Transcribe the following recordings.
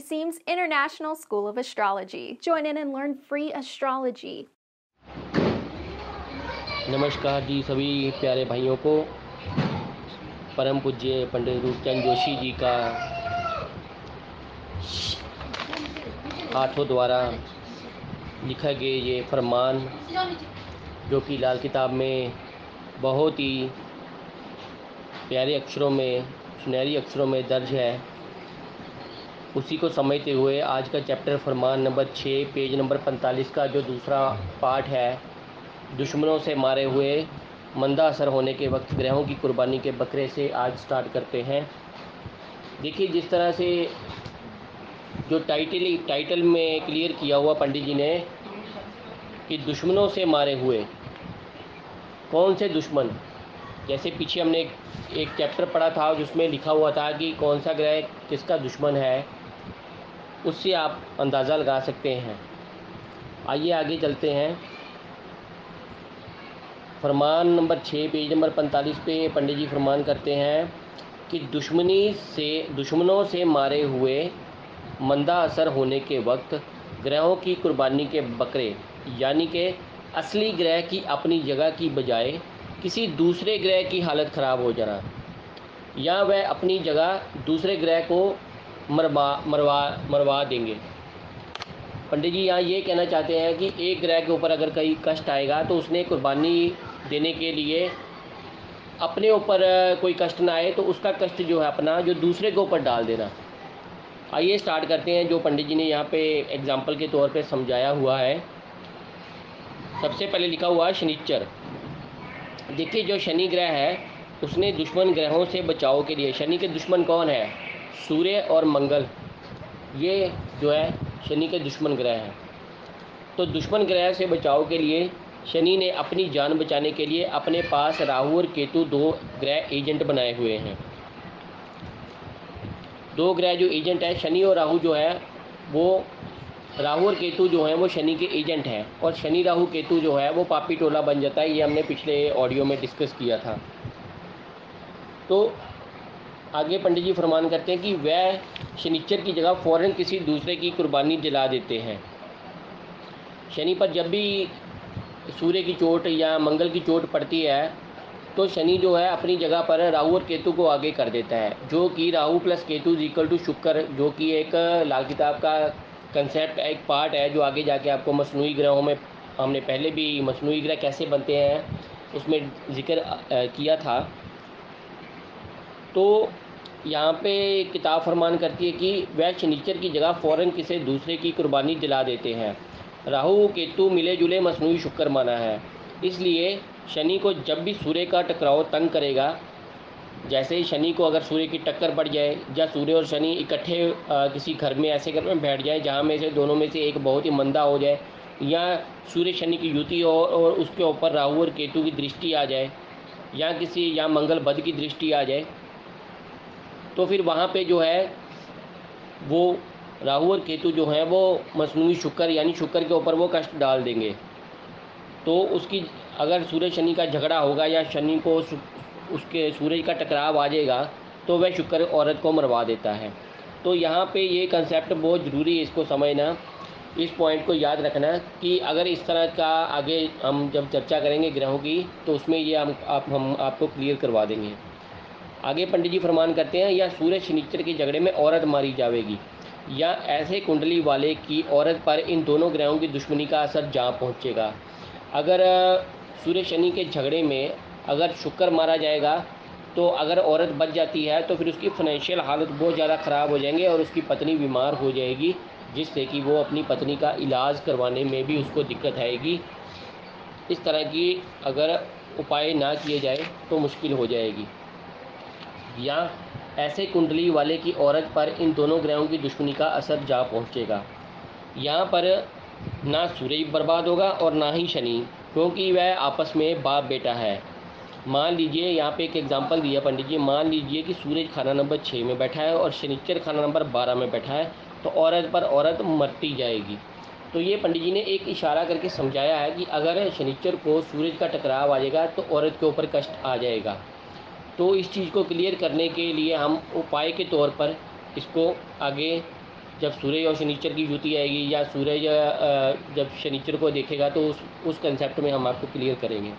Seams International School of Astrology. Join in and learn free astrology. नमस्कार जी सभी प्यारे भाइयों को परम पूज्य पंडित रूपचंद जोशी जी का हाथों द्वारा लिखा गया ये फरमान, जो कि लाल किताब में बहुत ही प्यारे अक्षरों में, सुनहरी अक्षरों में दर्ज है उसी को समझते हुए आज का चैप्टर फरमान नंबर छः पेज नंबर पैंतालीस का जो दूसरा पार्ट है दुश्मनों से मारे हुए मंदा असर होने के वक्त ग्रहों की कुर्बानी के बकरे से आज स्टार्ट करते हैं। देखिए जिस तरह से जो टाइटल टाइटल में क्लियर किया हुआ पंडित जी ने कि दुश्मनों से मारे हुए कौन से दुश्मन? जैसे पीछे हमने एक, एक चैप्टर पढ़ा था जिसमें लिखा हुआ था कि कौन सा ग्रह किसका दुश्मन है उससे आप अंदाज़ा लगा सकते हैं। आइए आगे चलते हैं। फरमान नंबर छः पेज नंबर पैंतालीस पे पंडित जी फरमान करते हैं कि दुश्मनी से, दुश्मनों से मारे हुए मंदा असर होने के वक्त ग्रहों की कुर्बानी के बकरे, यानी कि असली ग्रह की अपनी जगह की बजाय किसी दूसरे ग्रह की हालत ख़राब हो जाना, या वह अपनी जगह दूसरे ग्रह को मरवा मरवा मरवा देंगे। पंडित जी यहाँ ये कहना चाहते हैं कि एक ग्रह के ऊपर अगर कहीं कष्ट आएगा तो उसने कुर्बानी देने के लिए अपने ऊपर कोई कष्ट ना आए तो उसका कष्ट जो है अपना, जो दूसरे के ऊपर डाल देना। आइए स्टार्ट करते हैं जो पंडित जी ने यहाँ पे एग्ज़ाम्पल के तौर पे समझाया हुआ है। सबसे पहले लिखा हुआ है शनिचर देखिए, जो शनि ग्रह है, उसने दुश्मन ग्रहों से बचाव के लिए, शनि के दुश्मन कौन है? सूर्य और मंगल, ये जो है शनि के दुश्मन ग्रह हैं। तो दुश्मन ग्रह से बचाव के लिए शनि ने अपनी जान बचाने के लिए अपने पास राहु और केतु दो ग्रह एजेंट बनाए हुए हैं। दो ग्रह जो एजेंट है, शनि और राहु जो है, वो राहु और केतु जो है, वो शनि के एजेंट हैं। और शनि, राहु, केतु जो है, वो पापी टोला बन जाता है, ये हमने पिछले ऑडियो में डिस्कस किया था। तो आगे पंडित जी फरमान करते हैं कि वह शनिचर की जगह फ़ौरन किसी दूसरे की कुर्बानी दिला देते हैं। शनि पर जब भी सूर्य की चोट या मंगल की चोट पड़ती है तो शनि जो है अपनी जगह पर राहु और केतु को आगे कर देता है, जो कि Rahu plus Ketu equal to Shukra, जो कि एक लाल किताब का कंसेप्ट एक पार्ट है जो आगे जाके आपको मसनू ग्रहों में, हमने पहले भी मसनू ग्रह कैसे बनते हैं, उसमें ज़िक्र किया था। तो यहाँ पे किताब फरमान करती है कि वह शनिचर की जगह फ़ौरन किसी दूसरे की कुर्बानी दिला देते हैं। राहु, केतु, मिले जुले, मसनू, शुक्र माना है। इसलिए शनि को जब भी सूर्य का टकराव तंग करेगा, जैसे ही शनि को अगर सूर्य की टक्कर पड़ जाए या सूर्य और शनि इकट्ठे किसी घर में ऐसे घर में बैठ जाए जहाँ में से दोनों में से एक बहुत ही मंदा हो जाए या सूर्य शनि की युति हो और उसके ऊपर राहु और केतु की दृष्टि आ जाए या किसी या मंगल बद की दृष्टि आ जाए तो फिर वहाँ पे जो है, वो राहु और केतु जो हैं, वो मसनू शुक्र यानी शुक्र के ऊपर वो कष्ट डाल देंगे। तो उसकी अगर सूर्य शनि का झगड़ा होगा या शनि को उसके सूरज का टकराव आ जाएगा तो वह शुक्र औरत को मरवा देता है। तो यहाँ पे ये कंसेप्ट बहुत ज़रूरी है इसको समझना। इस पॉइंट को याद रखना कि अगर इस तरह का आगे हम जब चर्चा करेंगे ग्रहों की तो उसमें ये हम, आप, हम आपको क्लियर करवा देंगे। आगे पंडित जी फरमान करते हैं, या सूर्य शनिचर के झगड़े में औरत मारी जाएगी या ऐसे कुंडली वाले की औरत पर इन दोनों ग्रहों की दुश्मनी का असर जहाँ पहुँचेगा। अगर सूर्य शनि के झगड़े में अगर शुक्र मारा जाएगा तो अगर औरत बच जाती है तो फिर उसकी फाइनेंशियल हालत बहुत ज़्यादा ख़राब हो जाएँगे और उसकी पत्नी बीमार हो जाएगी, जिससे कि वो अपनी पत्नी का इलाज करवाने में भी उसको दिक्कत आएगी। इस तरह की अगर उपाय ना किए जाए तो मुश्किल हो जाएगी। या ऐसे कुंडली वाले की औरत पर इन दोनों ग्रहों की दुश्मनी का असर जा पहुँचेगा। यहाँ पर ना सूर्य बर्बाद होगा और ना ही शनि, क्योंकि वह आपस में बाप बेटा है। मान लीजिए, यहाँ पे एक एग्जांपल दिया पंडित जी। मान लीजिए कि सूरज खाना नंबर छः में बैठा है और शनिचर खाना नंबर बारह में बैठा है तो औरत पर औरत मरती जाएगी। तो ये पंडित जी ने एक इशारा करके समझाया है कि अगर शनिचर को सूरज का टकराव आ जाएगा तो औरत के ऊपर कष्ट आ जाएगा। तो इस चीज़ को क्लियर करने के लिए हम उपाय के तौर पर इसको आगे जब सूर्य और शनिचर की युति आएगी या सूरज जब शनिचर को देखेगा तो उस उस कंसेप्ट में हम आपको क्लियर करेंगे।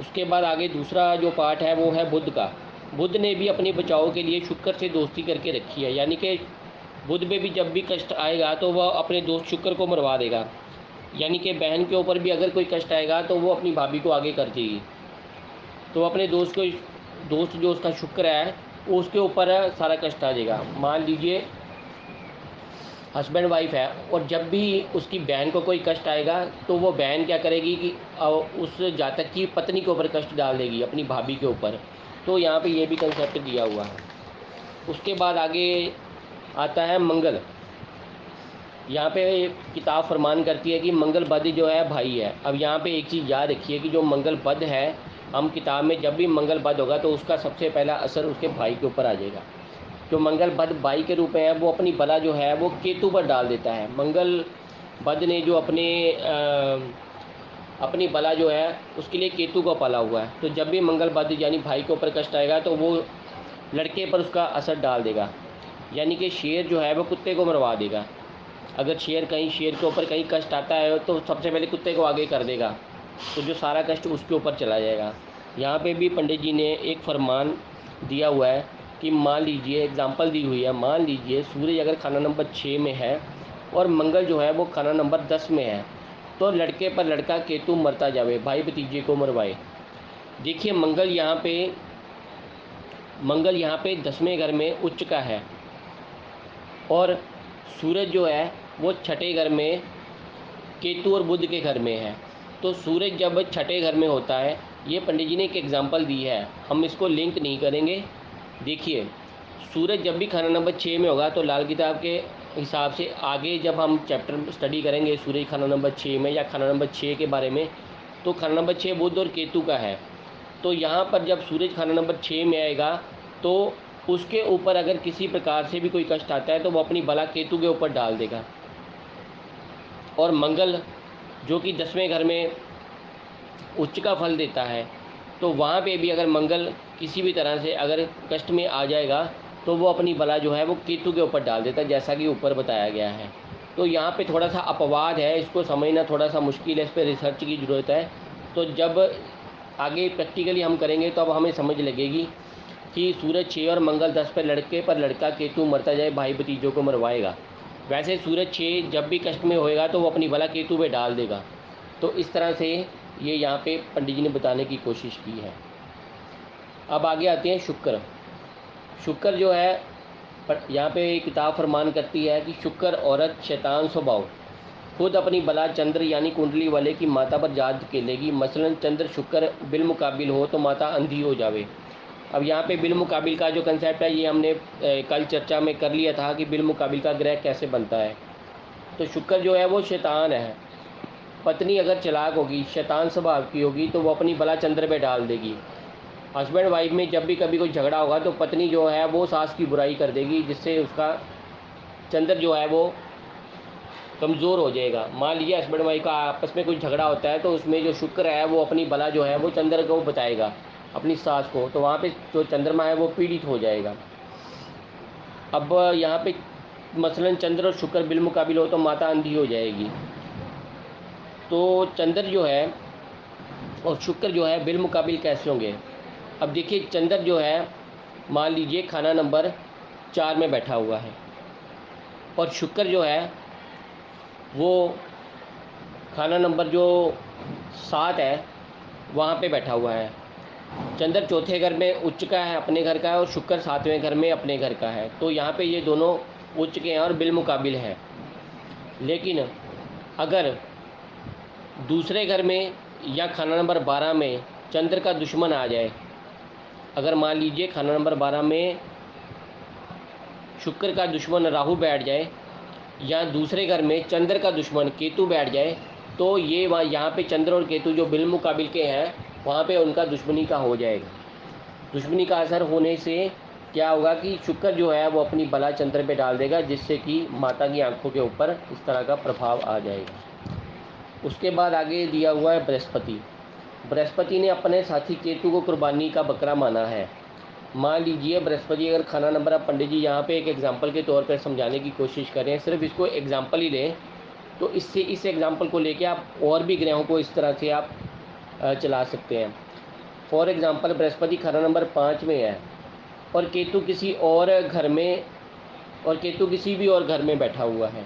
उसके बाद आगे दूसरा जो पार्ट है वो है बुद्ध का। बुद्ध ने भी अपने बचाव के लिए शुक्र से दोस्ती करके रखी है। यानी कि बुद्ध में भी जब भी कष्ट आएगा तो वह अपने दोस्त शुक्र को मरवा देगा। यानी कि बहन के ऊपर भी अगर कोई कष्ट आएगा तो वो अपनी भाभी को आगे कर देगी। तो अपने दोस्त को दोस्त जो उसका शुक्र है, उसके ऊपर सारा कष्ट आ जाएगा। मान लीजिए हस्बैंड वाइफ है, और जब भी उसकी बहन को कोई कष्ट आएगा तो वो बहन क्या करेगी कि उस जातक की पत्नी के ऊपर कष्ट डाल देगी, अपनी भाभी के ऊपर। तो यहाँ पे ये भी कंसेप्ट दिया हुआ है। उसके बाद आगे आता है मंगल। यहाँ पे किताब फरमान करती है कि मंगल बद जो है भाई है। अब यहाँ पे एक चीज़ याद रखिए कि जो मंगल बद है हम किताब में जब भी मंगल बद होगा तो उसका सबसे पहला असर उसके भाई के ऊपर आ जाएगा। जो मंगल बद भाई के रूप में है वो अपनी बला जो है वो केतु पर डाल देता है। मंगल बद ने जो अपने आ, अपनी बला जो है उसके लिए केतु को पाला हुआ है। तो जब भी मंगल बद यानी भाई के ऊपर कष्ट आएगा तो वो लड़के पर उसका असर डाल देगा। यानी कि शेर जो है वो कुत्ते को मरवा देगा। अगर शेर कहीं शेर के ऊपर कहीं कष्ट आता है तो सबसे पहले कुत्ते को आगे कर देगा। तो जो सारा कष्ट उसके ऊपर चला जाएगा। यहाँ पे भी पंडित जी ने एक फरमान दिया हुआ है कि मान लीजिए एग्ज़ाम्पल दी हुई है, मान लीजिए सूरज अगर खाना नंबर छः में है और मंगल जो है वो खाना नंबर दस में है तो लड़के पर लड़का केतु मरता जावे, भाई भतीजे को मरवाए। देखिए, मंगल यहाँ पे, मंगल यहाँ पे दसवें घर में उच्च का है और सूरज जो है वो छठे घर में केतु और बुध के घर में है। तो सूरज जब छठे घर में होता है, ये पंडित जी ने एक एग्ज़ाम्पल दी है। हम इसको लिंक नहीं करेंगे। देखिए, सूरज जब भी खाना नंबर छः में होगा तो लाल किताब के हिसाब से आगे जब हम चैप्टर स्टडी करेंगे सूरज खाना नंबर छः में या खाना नंबर छः के बारे में तो खाना नंबर छः बुद्ध और केतु का है। तो यहाँ पर जब सूरज खाना नंबर छः में आएगा तो उसके ऊपर अगर किसी प्रकार से भी कोई कष्ट आता है तो वो अपनी बला केतु के ऊपर डाल देगा। और मंगल जो कि दसवें घर में उच्च का फल देता है तो वहाँ पे भी अगर मंगल किसी भी तरह से अगर कष्ट में आ जाएगा तो वो अपनी बला जो है वो केतु के ऊपर डाल देता है, जैसा कि ऊपर बताया गया है। तो यहाँ पे थोड़ा सा अपवाद है, इसको समझना थोड़ा सा मुश्किल है, इस पर रिसर्च की ज़रूरत है। तो जब आगे प्रैक्टिकली हम करेंगे तो अब हमें समझ लगेगी कि सूरज छः और मंगल दस पर लड़के पर लड़का केतु मरता जाए, भाई भतीजों को मरवाएगा। वैसे सूरज छः, जब भी कष्ट में होएगा तो वो अपनी बला केतु पे डाल देगा। तो इस तरह से ये यहाँ पे पंडित जी ने बताने की कोशिश की है। अब आगे आते हैं शुक्र। शुक्र जो है यहाँ पे किताब फरमान करती है कि शुक्र औरत शैतान स्वभाव। खुद अपनी बला चंद्र यानी कुंडली वाले की माता पर जाद केलेगी मसलन चंद्र शुक्र बिल मुकाबिल हो तो माता अंधी हो जावे। अब यहाँ पे बिल मुकाबिल का जो कंसेप्ट है, ये हमने कल चर्चा में कर लिया था कि बिल मुकाबिल का ग्रह कैसे बनता है। तो शुक्र जो है, वो शैतान है। पत्नी अगर चलाक होगी, शैतान स्वभाव की होगी तो वो अपनी बला चंद्र पे डाल देगी। हस्बैंड वाइफ में जब भी कभी कोई झगड़ा होगा तो पत्नी जो है, वो सास की बुराई कर देगी, जिससे उसका चंद्र जो है, वो कमज़ोर हो जाएगा। मान लीजिए हस्बैंड वाइफ का आपस में कुछ झगड़ा होता है तो उसमें जो शुक्र है, वो अपनी बला जो है, वो चंद्र को बताएगा अपनी सास को तो वहाँ पे जो चंद्रमा है वो पीड़ित हो जाएगा। अब यहाँ पे मसलन चंद्र और शुक्र बिल मुकाबिल हो तो माता अंधी हो जाएगी। तो चंद्र जो है और शुक्र जो है बिल मुकाबिल कैसे होंगे? अब देखिए, चंद्र जो है, मान लीजिए खाना नंबर चार में बैठा हुआ है। और शुक्र जो है, वो खाना नंबर जो सात है, वहाँ पे बैठा हुआ है। चंद्र चौथे घर में उच्च का है अपने घर का है और शुक्र सातवें घर में अपने घर का है। तो यहाँ पे ये दोनों उच्च के हैं और बिल मुकाबिल हैं। लेकिन अगर दूसरे घर में या खाना नंबर बारह में चंद्र का दुश्मन आ जाए, अगर मान लीजिए खाना नंबर बारह में शुक्र का दुश्मन राहु बैठ जाए या दूसरे घर में चंद्र का दुश्मन केतु बैठ जाए तो ये वहाँ, यहाँ पे चंद्र और केतु जो बिल मुकाबिल के हैं वहाँ पे उनका दुश्मनी का हो जाएगा। दुश्मनी का असर होने से क्या होगा कि शुक्र जो है, वो अपनी बला चंद्र पे डाल देगा, जिससे कि माता की आँखों के ऊपर इस तरह का प्रभाव आ जाएगा। उसके बाद आगे दिया हुआ है बृहस्पति। बृहस्पति ने अपने साथी केतु को कुर्बानी का बकरा माना है। मान लीजिए, बृहस्पति अगर खाना नंबर आप पंडित जी यहाँ पे एक एग्जांपल के तौर पर समझाने की कोशिश करें सिर्फ़ इसको एग्जांपल ही लें तो इससे इस एग्जांपल को लेके आप और भी ग्रहों को इस तरह से आप चला सकते हैं। फॉर एग्ज़ाम्पल बृहस्पति खाना नंबर पाँच में है और केतु किसी और घर में और केतु किसी भी और घर में बैठा हुआ है।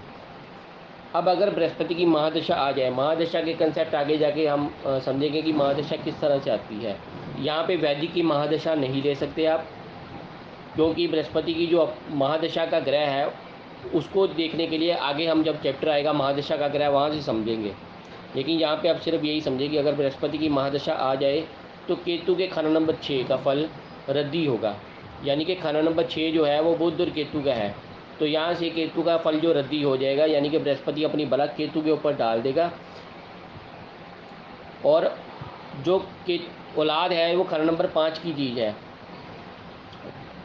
अब अगर बृहस्पति की महादशा आ जाए, महादशा के कंसेप्ट आगे जाके हम समझेंगे कि महादशा किस तरह से आती है। यहाँ पे वैदिक की महादशा नहीं ले सकते आप, क्योंकि बृहस्पति की जो महादशा का ग्रह है, उसको देखने के लिए आगे हम जब चैप्टर आएगा, महादशा का ग्रह वहाँ से समझेंगे। लेकिन यहाँ पे आप सिर्फ़ यही समझें कि अगर बृहस्पति की महादशा आ जाए तो केतु के खाना नंबर छः का फल रद्दी होगा। यानी कि खाना नंबर छः जो है, वो बुद्ध और केतु का है। तो यहाँ से केतु का फल जो रद्दी हो जाएगा, यानी कि बृहस्पति अपनी बला केतु के ऊपर डाल देगा। और जो के औलाद है, वो खाना नंबर पाँच की चीज़ है।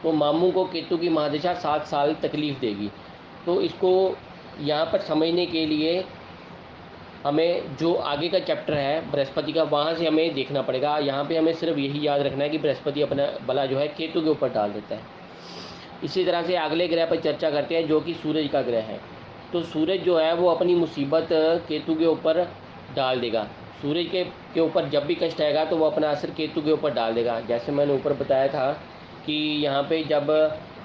तो मामू को केतु की महादशा सात साल तकलीफ़ देगी। तो इसको यहाँ पर समझने के लिए हमें जो आगे का चैप्टर है, बृहस्पति का, वहाँ से हमें देखना पड़ेगा। यहाँ पे हमें सिर्फ़ यही याद रखना है कि बृहस्पति अपना बला जो है केतु के ऊपर डाल देता है। इसी तरह से अगले ग्रह पर चर्चा करते हैं, जो कि सूरज का ग्रह है। तो सूरज जो है, वो अपनी मुसीबत केतु के ऊपर डाल देगा। सूरज के के ऊपर जब भी कष्ट आएगा तो वो अपना असर केतु के ऊपर डाल देगा। जैसे मैंने ऊपर बताया था कि यहाँ पे जब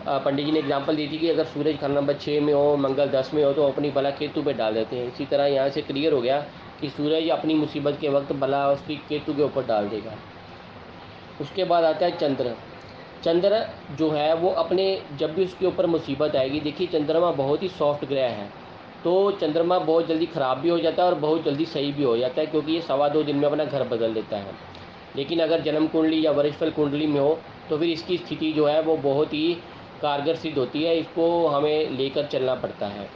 पंडित जी ने एग्जांपल दी थी कि अगर सूरज खाना नंबर छः में हो, मंगल दस में हो तो अपनी बला केतु पे डाल देते हैं। इसी तरह यहाँ से क्लियर हो गया कि सूरज अपनी मुसीबत के वक्त बला उसकी केतु के ऊपर डाल देगा। उसके बाद आता है चंद्र। चंद्र जो है, वो अपने, जब भी उसके ऊपर मुसीबत आएगी, देखिए चंद्रमा बहुत ही सॉफ्ट ग्रह है तो चंद्रमा बहुत जल्दी ख़राब भी हो जाता है और बहुत जल्दी सही भी हो जाता है, क्योंकि ये सवा दो दिन में अपना घर बदल देता है। लेकिन अगर जन्म कुंडली या वरिष्ठफल कुंडली में हो तो फिर इसकी स्थिति जो है, वो बहुत ही कारगर सिद्ध होती है, इसको हमें लेकर चलना पड़ता है।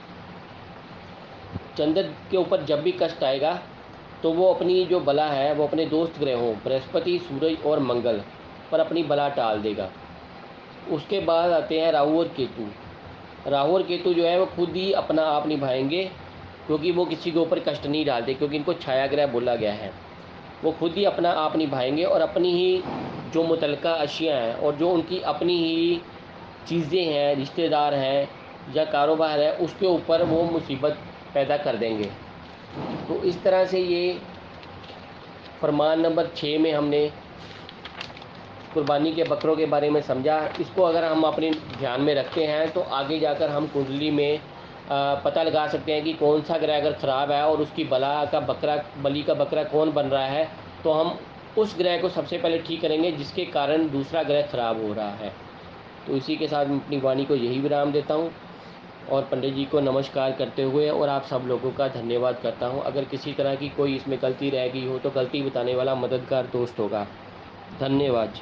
चंद्र के ऊपर जब भी कष्ट आएगा तो वो अपनी जो बला है, वो अपने दोस्त ग्रहों, बृहस्पति, सूरज और मंगल पर अपनी बला टाल देगा। उसके बाद आते हैं राहु और केतु। राहु और केतु जो है, वो खुद ही अपना आप निभाएँगे, क्योंकि वो किसी के ऊपर कष्ट नहीं डालते, क्योंकि इनको छाया ग्रह बोला गया है। वो खुद ही अपना आप निभाएँगे और अपनी ही जो मुतलका अशियाँ हैं और जो उनकी अपनी ही चीज़ें हैं, रिश्तेदार हैं या कारोबार है, उसके ऊपर वो मुसीबत पैदा कर देंगे। तो इस तरह से ये फरमान नंबर छः में हमने कुर्बानी के बकरों के बारे में समझा। इसको अगर हम अपने ध्यान में रखते हैं तो आगे जाकर हम कुंडली में पता लगा सकते हैं कि कौन सा ग्रह अगर ख़राब है और उसकी बला का बकरा, बली का बकरा कौन बन रहा है। तो हम उस ग्रह को सबसे पहले ठीक करेंगे, जिसके कारण दूसरा ग्रह ख़राब हो रहा है। तो इसी के साथ मैं अपनी वाणी को यही विराम देता हूँ और पंडित जी को नमस्कार करते हुए और आप सब लोगों का धन्यवाद करता हूँ। अगर किसी तरह की कोई इसमें गलती रह गई हो तो गलती बताने वाला मददगार दोस्त होगा। धन्यवाद